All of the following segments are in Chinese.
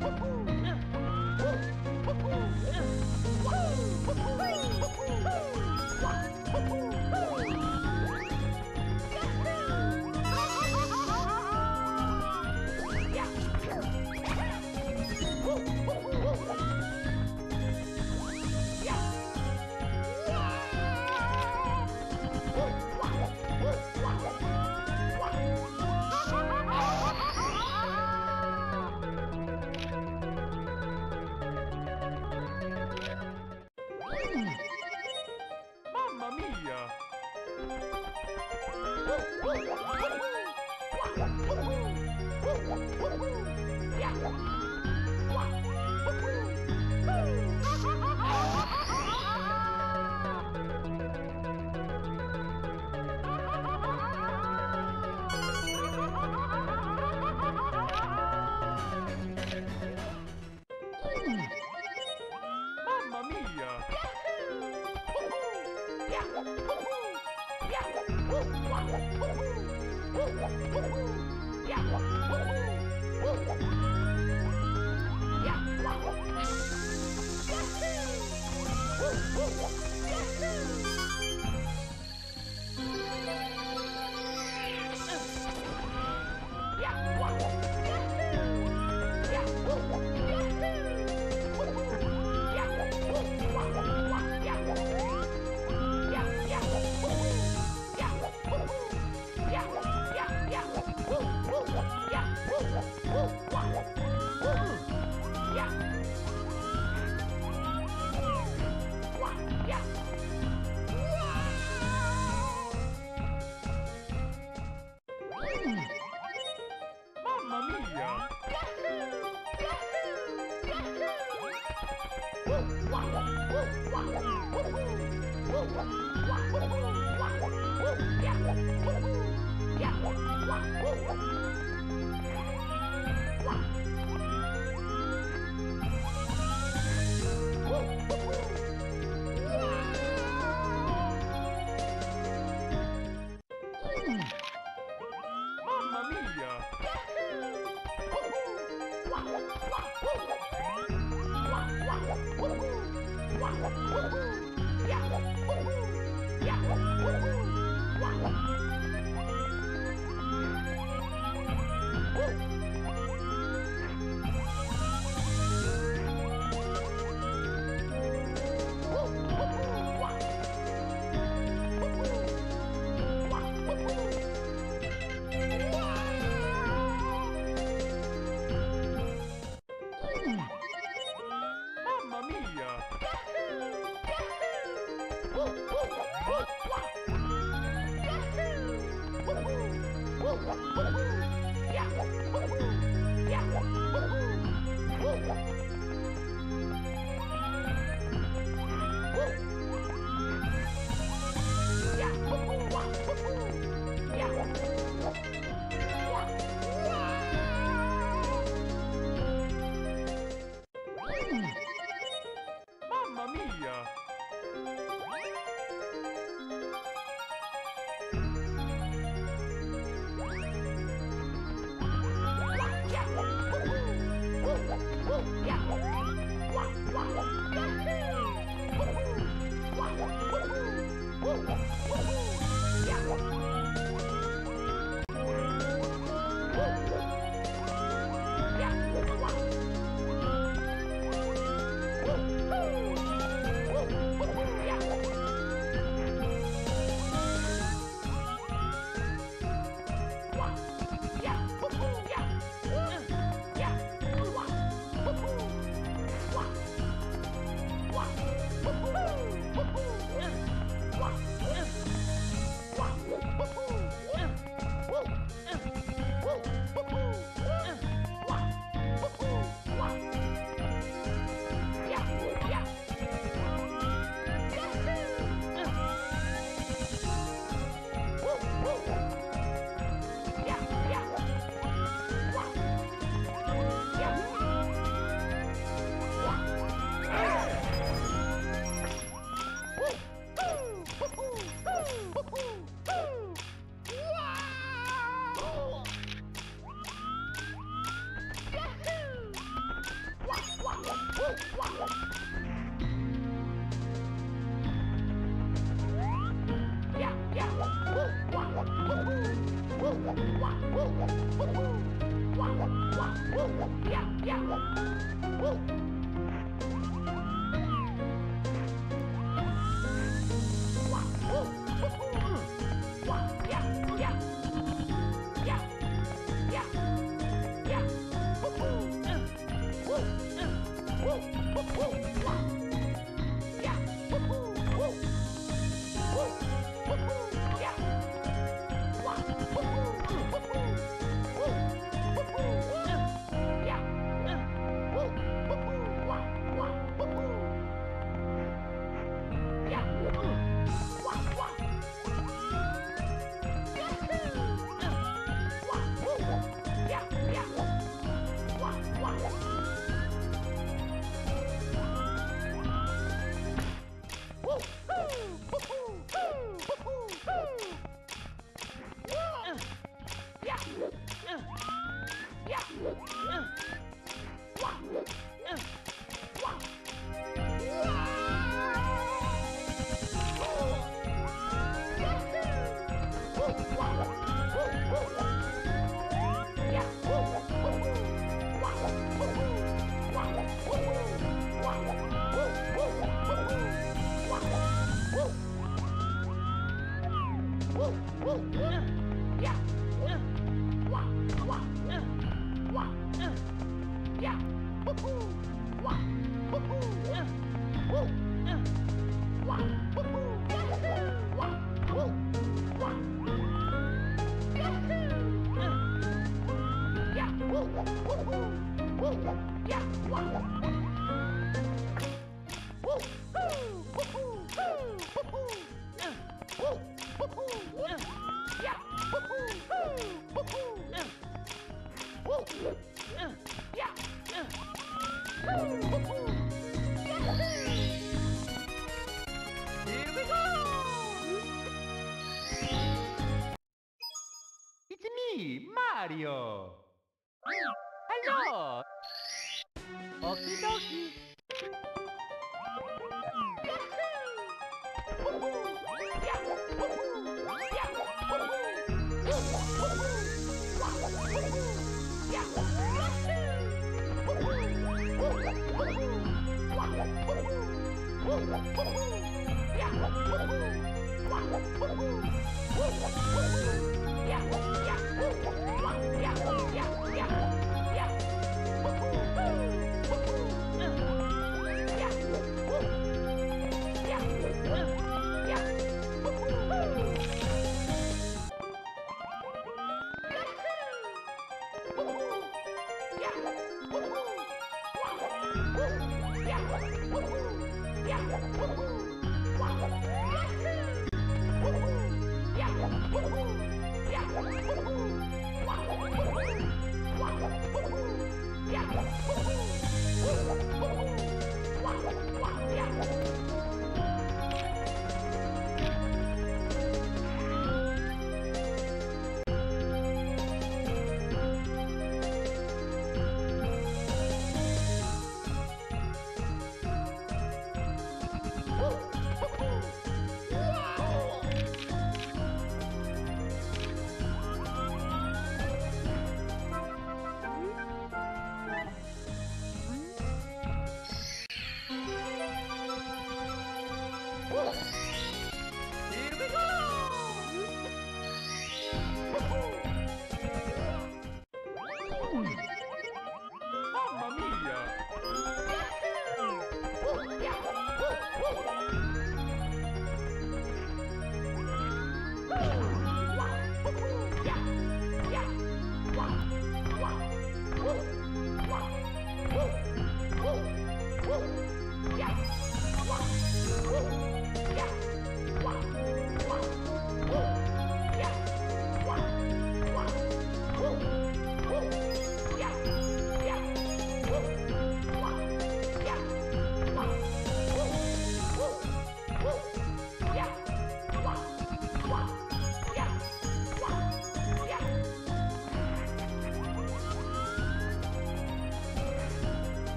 Woohoo! Yeah. 呀、啊。Woo!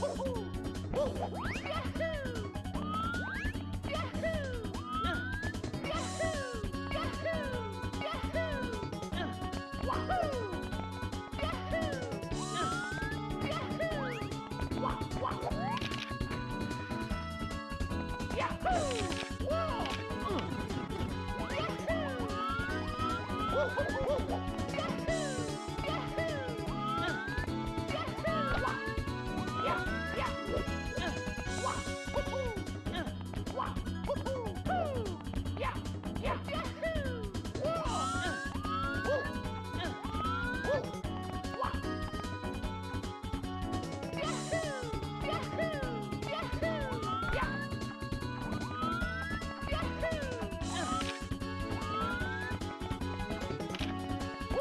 Woo!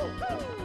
Woo!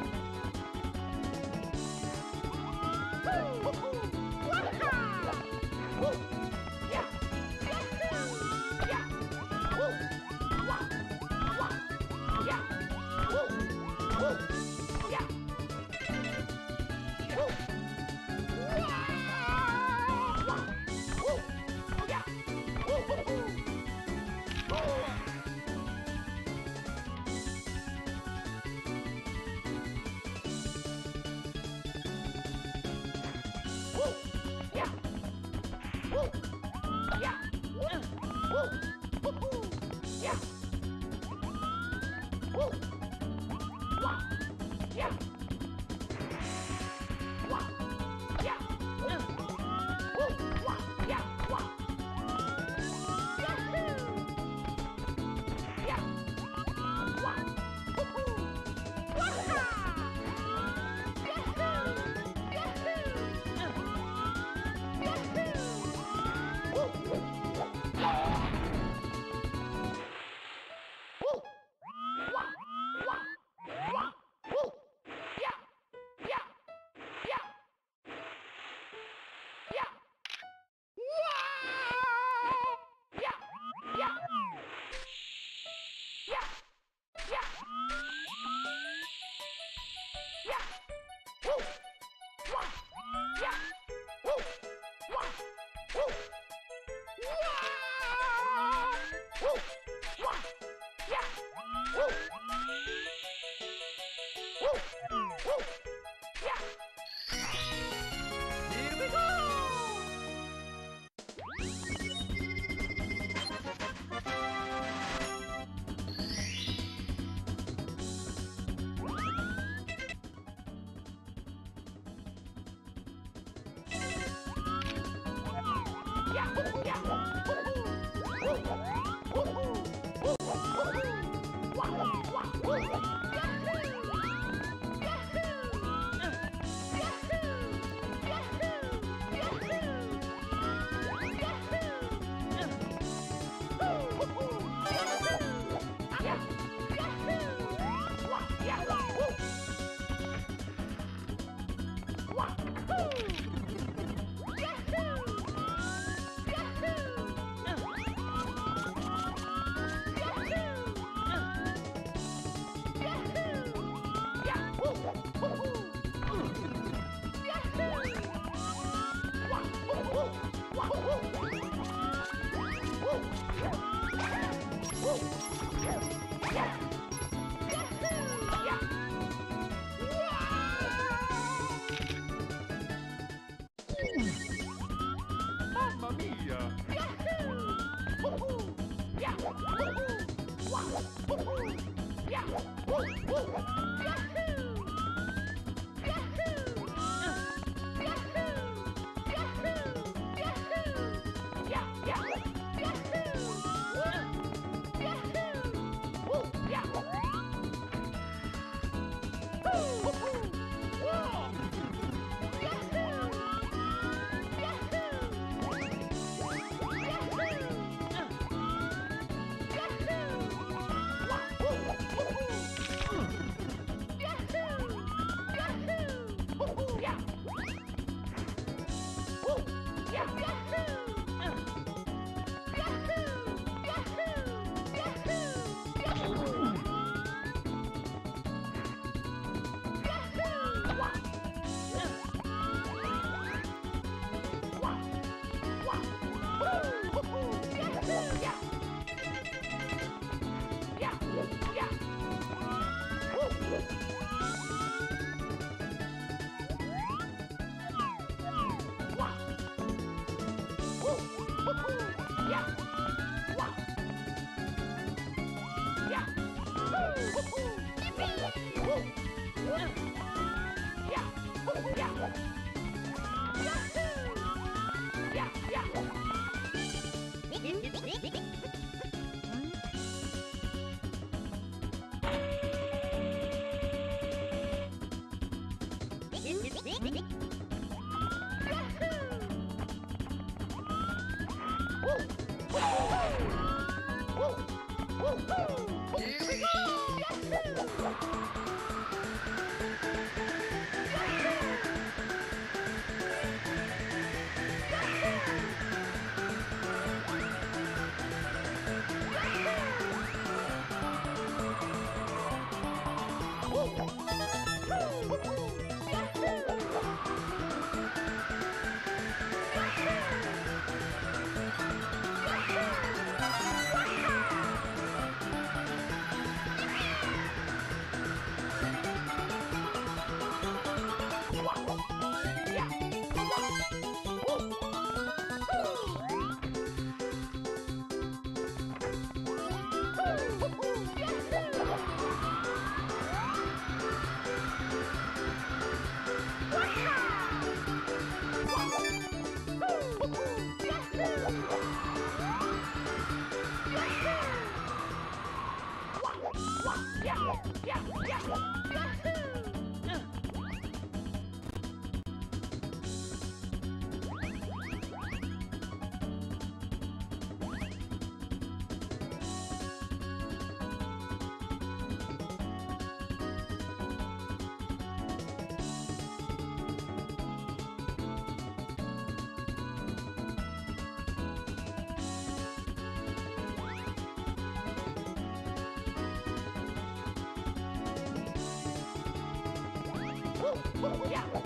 Yeah.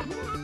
Yeah.